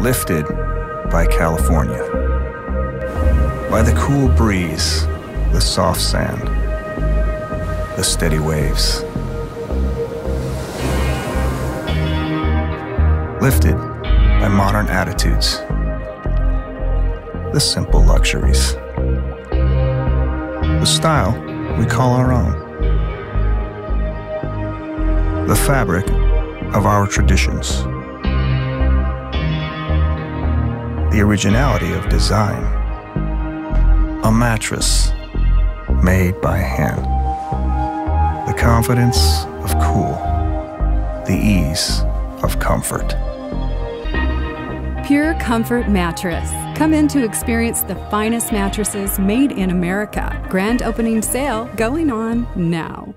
lifted by California, by the cool breeze, the soft sand, the steady waves. Lifted by modern attitudes, the simple luxuries, the style we call our own, the fabric of our traditions, the originality of design, a mattress made by hand, the confidence of cool, the ease of comfort. Pure Comfort Mattress. Come in to experience the finest mattresses made in America. Grand opening sale going on now.